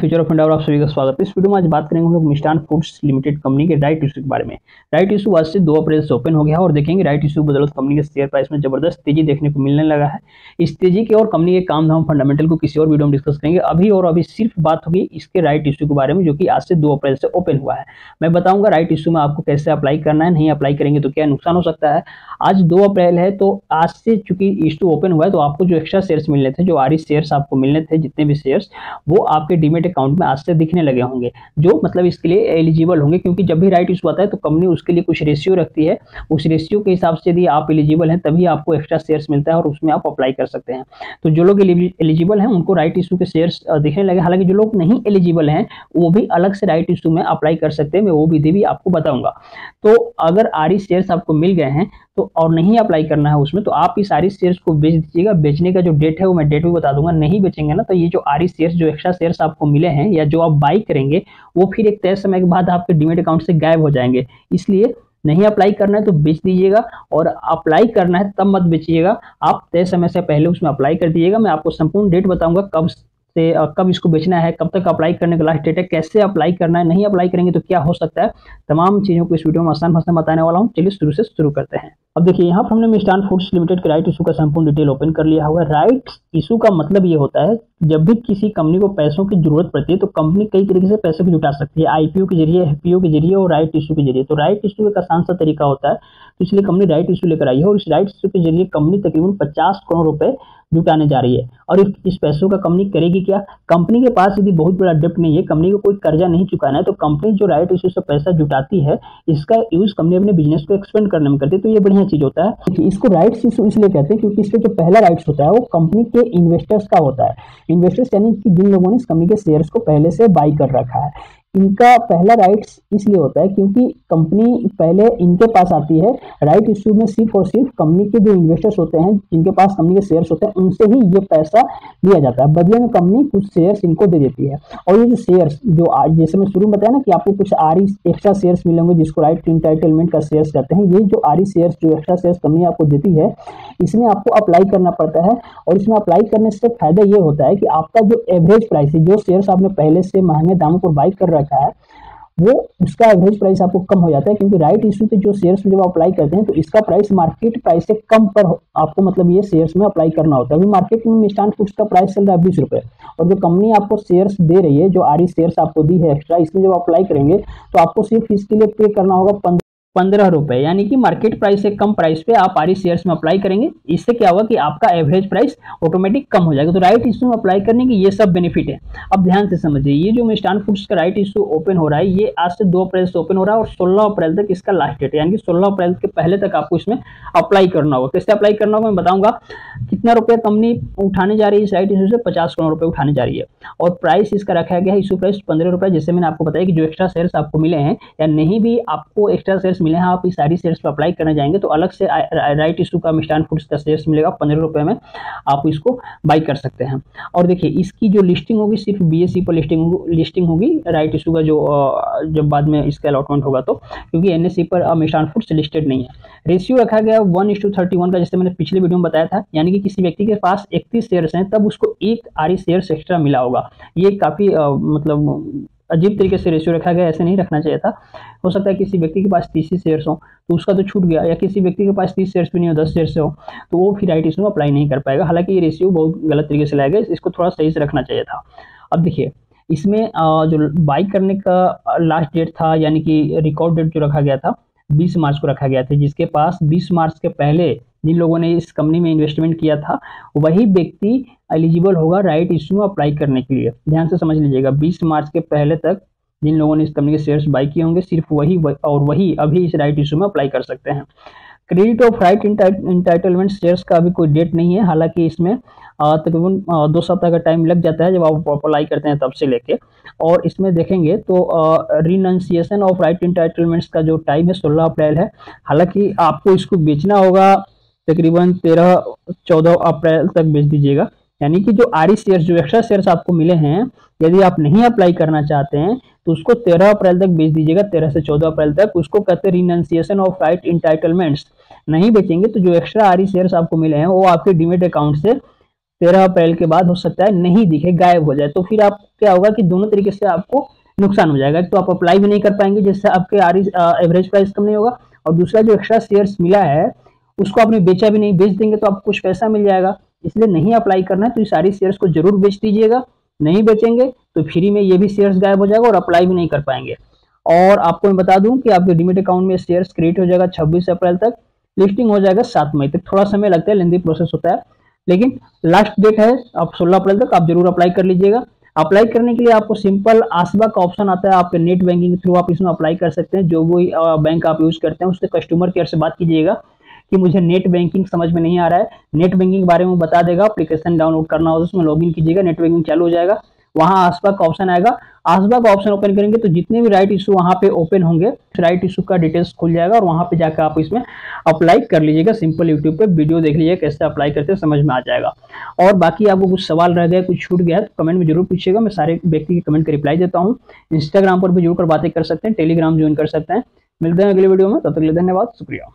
Future of India और आप सभी का स्वागत है। इस वीडियो में आज बात करेंगे हम लोग मिष्टान फूड्स लिमिटेड कंपनी के राइट इशू के बारे में। राइट इशू आज से दो अप्रैल से ओपन हो गया और देखेंगे राइट इशू बदौलत कंपनी के शेयर प्राइस में ज़बरदस्त तेज़ी देखने को मिलने लगा है। इस तेज़ी के और कंपनी के काम धाम फंडामेंटल को किसी और वीडियो में डिस्कस करेंगे। अभी और अभी सिर्फ़ बात होगी इसके राइट इशू के बारे में, जो कि आज से दो अप्रैल से ओपन हुआ है। मैं बताऊँगा राइट इशू में आपको कैसे अप्लाई करना है, नहीं अप्लाई करेंगे तो क्या नुकसान हो सकता है। आज दो अप्रैल है तो आज से चूँकि इशू ओपन हुआ है तो आपको जो एक्स्ट्रा शेयर्स मिलने थे, जो आर शेयर्स आपको मिलने थे, जितने भी शेयर्स वो आपके डीमेट अकाउंट में आज से दिखने लगे होंगे, जो मतलब इसके लिए एलिजिबल होंगे, क्योंकि जब भी राइट इशू आता है तो कंपनी उसके लिए कुछ रेशियो रखती है। उस रेशियो के हिसाब से यदि आप एलिजिबल हैं, तभी आपको एक्स्ट्रा शेयर्स मिलता है और उसमें आप अप्लाई कर सकते हैं। तो जो लोग एलिजिबल हैं, उनको राइट इशू के शेयर्स दिखने लगे। हालाँकि जो लोग नहीं एलिजिबल हैं, वो भी अलग से राइट इशू में अप्लाई कर सकते हैं। मैं वो विधि भी आपको बताऊँगा। तो अगर आर शेयर्स आपको मिल गए हैं तो और नहीं अप्लाई करना है उसमें तो आप इस आरी शेयर्स को बेच दीजिएगा। बेचने का जो डेट है वो मैं डेट भी बता दूँगा, नहीं बेचेंगे ना तो ये जो आरी शेयर्स जो एक्स्ट्रा शेयर्स आपको मिले हैं या जो आप बाई करेंगे, वो फिर एक तय समय के बाद आपके डिमेट अकाउंट से गायब हो जाएँगे। इसलिए नहीं अप्लाई करना है तो बेच दीजिएगा और अप्लाई करना है तब मत बेचिएगा। आप तय समय से पहले उसमें अप्लाई कर दीजिएगा। मैं आपको संपूर्ण डेट बताऊँगा कब से कब इसको बेचना है, कब तक अप्लाई करने का लास्ट डेट है, कैसे अप्लाई करना है, नहीं अप्लाई करेंगे तो क्या हो सकता है, तमाम चीज़ों को इस वीडियो में आसान भाषा बताने वाला हूँ। चलिए शुरू से शुरू करते हैं। अब देखिए, यहाँ पर हमने मिस्टान फूड्स लिमिटेड के राइट इशू का संपूर्ण डिटेल ओपन कर लिया हुआ है। राइट इशू का मतलब ये होता है, जब भी किसी कंपनी को पैसों की ज़रूरत पड़ती है तो कंपनी कई तरीके से पैसे को जुटा सकती है, आईपीओ के ज़रिए, एफपीओ के ज़रिए और राइट इशू के ज़रिए। तो राइट इशू एक आसान सा तरीका होता है तो इसलिए कंपनी राइट इशू लेकर आई है और इस राइट इशू के ज़रिए कंपनी तकरीबन पचास करोड़ रुपए जुटाने जा रही है। और इस पैसों का कंपनी करेगी क्या? कंपनी के पास यदि बहुत बड़ा डेप्ट नहीं है कंपनी को कोई कर्जा नहीं चुकाना है तो कंपनी जो राइट इशू से पैसा जुटाती है, इसका यूज़ कंपनी अपने बिज़नेस को एक्सपेंड करने में करती है तो ये बढ़िया चीज़ होता है। इसको राइट्स इशू इसलिए कहते हैं क्योंकि इसके जो पहला राइट्स होता है, वो कंपनी के इन्वेस्टर्स का होता है। इन्वेस्टर्स यानी कि जिन लोगों ने इस कंपनी के शेयर्स को पहले से बाई कर रखा है। इनका पहला राइट्स इसलिए होता है क्योंकि कंपनी पहले इनके पास आती है। राइट इश्यू में सिर्फ़ और सिर्फ़ कंपनी के जो इन्वेस्टर्स होते हैं, जिनके पास कंपनी के शेयर्स होते हैं, उनसे ही ये पैसा लिया जाता है। बदले में कंपनी कुछ शेयर्स इनको दे देती है। और ये जो शेयर्स जो जैसे मैं शुरू में बताया ना कि आपको कुछ आरी एक्स्ट्रा शेयर्स मिलेंगे जिसको राइट इंटाइटलमेंट का शेयर्स कहते हैं, ये जो आरी शेयर्स जो एक्स्ट्रा शेयर्स कंपनी आपको देती है, इसमें आपको अप्लाई करना पड़ता है। और इसमें अप्लाई करने से फ़ायदा ये होता है कि आपका जो एवरेज प्राइस है, जो शेयर्स आपने पहले से महँगे दामों पर बाई कर रखा है, वो उसका एवरेज प्राइस आपको कम हो जाता है क्योंकि राइट इशू पे जो शेयर्स में जब अप्लाई करते हैं तो इसका प्राइस मार्केट प्राइस से कम पर आपको मतलब ये शेयर्स में अप्लाई करना होता है। अभी मार्केट में मिस्टान फूड्स का प्राइस चल रहा है बीस रुपए, और जो कंपनी आपको शेयर्स दे रही है, जो आरी शेयर्स आपको दी है एक्स्ट्रा इसमें जब अप्लाई करेंगे तो आपको सिर्फ़ इसके लिए पे करना होगा पंद्रह रुपए, यानी कि मार्केट प्राइस से कम प्राइस पे आप आर शेयर्स में अप्लाई करेंगे। इससे क्या होगा कि आपका एवरेज प्राइस ऑटोमेटिक कम हो जाएगा। तो राइट इशू में अप्लाई करने की ये सब बेनिफिट है। अब ध्यान से समझिए, ये जो मिस्टान फूड्स का राइट इशू ओपन हो रहा है, ये आज से दो अप्रैल से ओपन हो रहा है और सोलह अप्रैल तक इसका लास्ट डेट यानी कि सोलह अप्रैल के पहले तक आपको इसमें अप्लाई करना होगा। कैसे अप्लाई करना होगा, मैं बताऊँगा। कितना रुपया कंपनी उठाने जा रही है इस राइट इशू से? पचास करोड़ रुपए उठाने जा रही है। और प्राइस इसका रखा गया है इशू प्राइस पंद्रह रुपए, जैसे मैंने आपको बताया कि जो एक्स्ट्रा शेयर्स आपको मिले हैं, या नहीं भी आपको एक्स्ट्रा शेयर्स मिले हैं, आप इस सारी शेयर्स पर अप्लाई करने जाएँगे तो अलग से राइट इशू का मिस्टान फूड्स का शेयर्स मिलेगा, पंद्रह रुपए में आप इसको बाई कर सकते हैं। और देखिए, इसकी जो लिस्टिंग होगी, सिर्फ़ बी पर लिस्टिंग लिस्टिंग होगी, राइट इशू का जो जब बाद में इसका अलॉटमेंट होगा तो क्योंकि एन पर मिस्टान फूड्स लिस्टेड नहीं है। रेशियो रखा गया वन का, जैसे मैंने पिछले वीडियो में बताया था, यानी कि किसी व्यक्ति के पास इकतीस शेयर्स हैं, तब उसको एक आरी शेयर्स एक्स्ट्रा मिला होगा। ये काफ़ी मतलब अजीब तरीके से रेशियो रखा गया, ऐसे नहीं रखना चाहिए था। हो सकता है किसी व्यक्ति के पास तीस शेयर्स हो तो उसका तो छूट गया, या किसी व्यक्ति के पास तीस शेयर्स भी नहीं हो, दस शेयर्स हो तो वो फिर आई में अप्लाई नहीं कर पाएगा। हालाँकि ये रेशियो बहुत गलत तरीके से लाया गया इसको थोड़ा सही से रखना चाहिए था। अब देखिए, इसमें जो बाई करने का लास्ट डेट था, यानी कि रिकॉर्ड डेट जो रखा गया था 20 मार्च को रखा गया था, जिसके पास 20 मार्च के पहले जिन लोगों ने इस कंपनी में इन्वेस्टमेंट किया था, वही व्यक्ति एलिजिबल होगा राइट इशू में अप्लाई करने के लिए। ध्यान से समझ लीजिएगा 20 मार्च के पहले तक जिन लोगों ने इस कंपनी के शेयर्स बाई किए होंगे, सिर्फ़ वही और वही अभी इस राइट इशू में अप्लाई कर सकते हैं। Credit of right entitlement shares का अभी कोई डेट नहीं है, हालाँकि इसमें तकरीबन दो सप्ताह का टाइम लग जाता है जब आप अप्लाई करते हैं तब से लेके। और इसमें देखेंगे तो रिनंसिएशन ऑफ़ राइट इंटाइटलमेंट्स का जो टाइम है, सोलह अप्रैल है। हालाँकि आपको इसको बेचना होगा तकरीबन तेरह, चौदह अप्रैल तक बेच दीजिएगा। यानी कि जो आर शेयर्स, जो एक्स्ट्रा शेयर्स आपको मिले हैं, यदि आप नहीं अप्लाई करना चाहते हैं तो उसको तेरह अप्रैल तक बेच दीजिएगा, तेरह से चौदह अप्रैल तक। उसको कहते हैं रिनाउंसिएशन ऑफ़ राइट इंटाइटलमेंट्स नहीं बेचेंगे तो जो एक्स्ट्रा आर शेयर्स आपको मिले हैं, वो आपके डिमेट अकाउंट से तेरह अप्रैल के बाद हो सकता है नहीं दिखे, गायब हो जाए। तो फिर आप, क्या होगा कि दोनों तरीके से आपको नुकसान हो जाएगा। तो आप अप्लाई भी नहीं कर पाएँगे जिससे आपके एवरेज प्राइस कम नहीं होगा। और दूसरा जो एक्स्ट्रा शेयर्स मिला है उसको आपने बेचा भी नहीं, बेच देंगे तो आपको कुछ पैसा मिल जाएगा। इसलिए नहीं अप्लाई करना है तो ये सारी शेयर्स को ज़रूर बेच दीजिएगा। नहीं बेचेंगे तो फ्री में ये भी शेयर्स गायब हो जाएगा और अप्लाई भी नहीं कर पाएँगे। और आपको मैं बता दूँ कि आपके डिमिट अकाउंट में शेयर्स क्रिएट हो जाएगा 26 अप्रैल तक। लिस्टिंग हो जाएगा सात मई तक। थोड़ा समय लगता है लेंदी प्रोसेस होता है। लेकिन लास्ट डेट है, आप 16 अप्रैल तक आप ज़रूर अप्लाई कर लीजिएगा। अप्लाई करने के लिए आपको सिंपल आसबा का ऑप्शन आता है। आपके नेट बैंकिंग के थ्रू आप इसमें अप्लाई कर सकते हैं। जो भी बैंक आप यूज़ करते हैं, उससे कस्टमर केयर से बात कीजिएगा। कि मुझे नेट बैंकिंग समझ में नहीं आ रहा है। नेट बैंकिंग के बारे में बता देगा एप्लीकेशन डाउनलोड करना होगा, उसमें लॉगिन कीजिएगा, नेट बैंकिंग चालू हो जाएगा। वहाँ आसपा का ऑप्शन आएगा। आसपा का ऑप्शन ओपन करेंगे तो जितने भी राइट इशू वहाँ पे ओपन होंगे राइट इशू का डिटेल्स खुल जाएगा और वहाँ पे जाकर आप इसमें अप्लाई कर लीजिएगा। सिंपल यूट्यूब पे वीडियो देख लीजिएगा कैसे अप्लाई करते हैं, समझ में आ जाएगा। और बाकी आपको कुछ सवाल रह गया कुछ छूट गया तो कमेंट में ज़रूर पूछिएगा। मैं सारे व्यक्ति के कमेंट का रिप्लाई देता हूँ। इंस्टाग्राम पर भी जुड़कर बातें कर सकते हैं टेलीग्राम ज्वाइन कर सकते हैं। मिलते हैं अगले वीडियो में, तब तक लिए धन्यवाद, शुक्रिया।